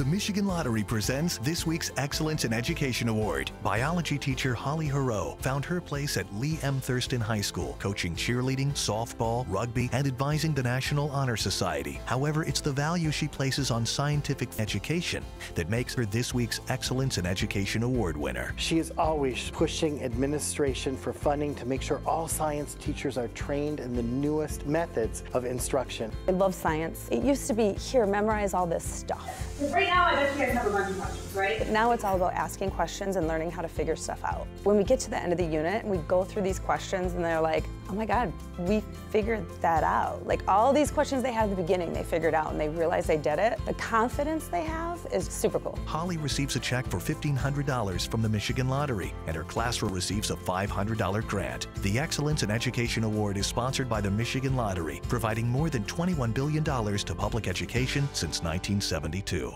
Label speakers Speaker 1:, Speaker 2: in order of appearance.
Speaker 1: The Michigan Lottery presents this week's Excellence in Education Award. Biology teacher Holly Hereau found her place at Lee M. Thurston High School, coaching cheerleading, softball, rugby, and advising the National Honor Society. However, it's the value she places on scientific education that makes her this week's Excellence in Education Award winner.
Speaker 2: She is always pushing administration for funding to make sure all science teachers are trained in the newest methods of instruction.
Speaker 3: I love science. It used to be, here, memorize all this stuff.
Speaker 4: Right now, I bet you guys have a bunch of questions, right?
Speaker 3: Now it's all about asking questions and learning how to figure stuff out. When we get to the end of the unit and we go through these questions and they're like, oh my God, we figured that out. Like all these questions they had at the beginning, they figured out and they realized they did it. The confidence they have is super cool.
Speaker 1: Holly receives a check for $1,500 from the Michigan Lottery, and her classroom receives a $500 grant. The Excellence in Education Award is sponsored by the Michigan Lottery, providing more than $21 billion to public education since 1972.